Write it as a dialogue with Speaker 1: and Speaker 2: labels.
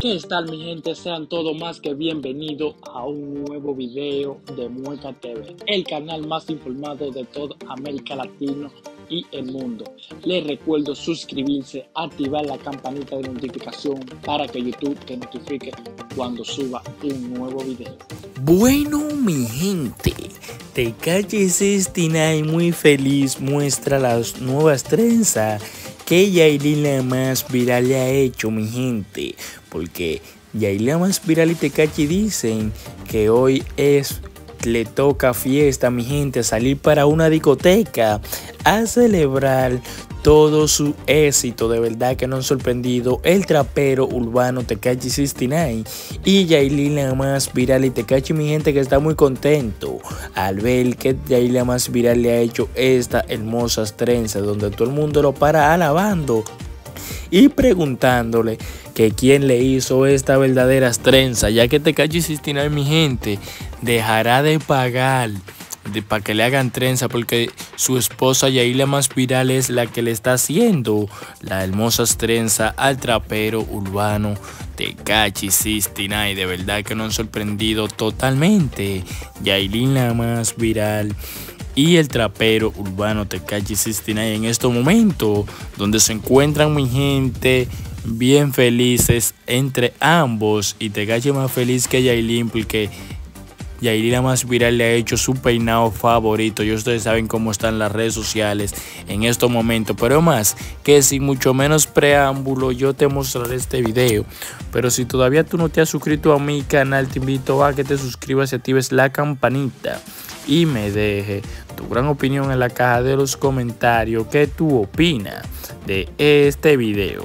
Speaker 1: ¿Qué tal mi gente? Sean todos más que bienvenidos a un nuevo video de Mueca TV, el canal más informado de toda América Latina y el mundo. Les recuerdo suscribirse, activar la campanita de notificación para que YouTube te notifique cuando suba un nuevo video.
Speaker 2: Bueno mi gente, Calle 69 muy feliz muestra las nuevas trenzas que Yailin más viral le ha hecho mi gente porque Yailin más viral y Tecachi dicen que hoy es le toca fiesta mi gente salir para una discoteca a celebrar todo su éxito. De verdad que no han sorprendido el trapero urbano Tecachi 69 y Yailin más viral y Tecachi mi gente que está muy contento al ver que Yailin más viral le ha hecho estas hermosas trenzas donde todo el mundo lo para alabando y preguntándole que quién le hizo esta verdadera trenza, ya que Tecachi 69 mi gente dejará de pagar para que le hagan trenza porque su esposa Yaila más viral es la que le está haciendo la hermosa trenza al trapero urbano Tecachi 69 de verdad que nos han sorprendido totalmente. Yailin la más viral y el trapero urbano Tecachi 69 en este momento donde se encuentran mi gente bien felices entre ambos y Tecachi más feliz que Yailin porque Yairina más viral le ha hecho su peinado favorito y ustedes saben cómo están las redes sociales en estos momentos. Pero más que sin mucho menos preámbulo yo te mostraré este video. Pero si todavía tú no te has suscrito a mi canal te invito a que te suscribas y actives la campanita y me deje tu gran opinión en la caja de los comentarios. ¿Qué tú opinas de este video?